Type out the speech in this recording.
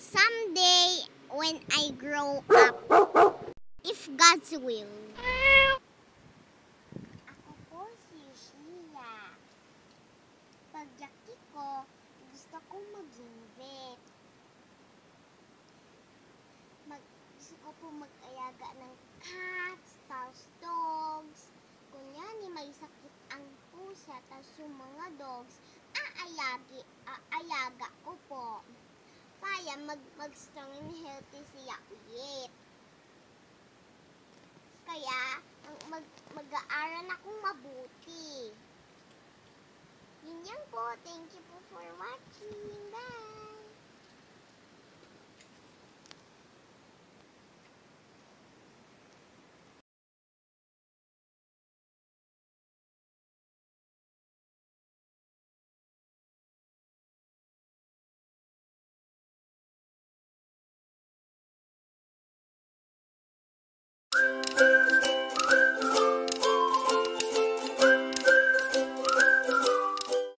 Someday, when I grow up, if God's will. Ako po si Sheila. Pagyaki ko, gusto kong maging vet. Mag, gusto ko po mag-ayaga ng cats, tapos dogs. Kunyari may sakit ang pusa, tapos yung mga dogs, aayagi, aayaga mag, mag-strong and healthy siya ulit. Kaya, mag, mag-aaral akong mabuti. Yun yan po. Thank you po for watching.